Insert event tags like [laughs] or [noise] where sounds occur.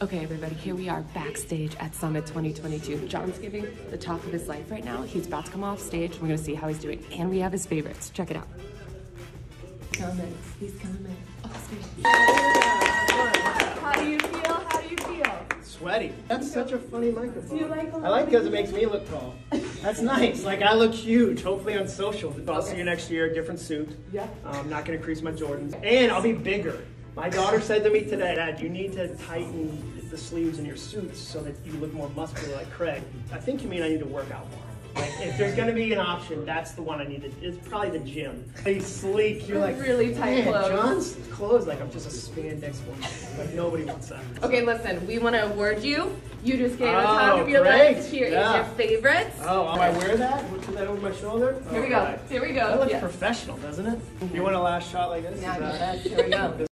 Okay, everybody, here we are backstage at Summit 2022. Jon's giving the talk of his life right now. He's about to come off stage. We're gonna see how he's doing. And we have his favorites. Check it out. Coming. He's coming. Off stage. How do you feel? How do you feel? Sweaty. That's such a funny microphone. Do you like a I like because it makes me look tall. That's nice. Like I look huge. Hopefully on social. I'll see you next year. Different suit. Yeah. I'm um, not gonna crease my Jordans, and I'll be bigger. My daughter said to me today, Dad, you need to tighten the sleeves in your suits so that you look more muscular like Craig. I think you mean I need to work out more. Like if there's gonna be an option, that's the one I need to. It's probably the gym. He's sleek. You're like Really tight clothes." Jon's clothes like I'm just a spandex one. Like nobody wants that. Okay, listen, we want to award you. You just gave a Oh, talk of your great. life. Here is Yeah. your favorites. Oh, do I wear that? Put that over my shoulder? Here we go. Here we go. That looks Yes. professional, doesn't it? You want a last shot like this? Is I that- Here we go. [laughs]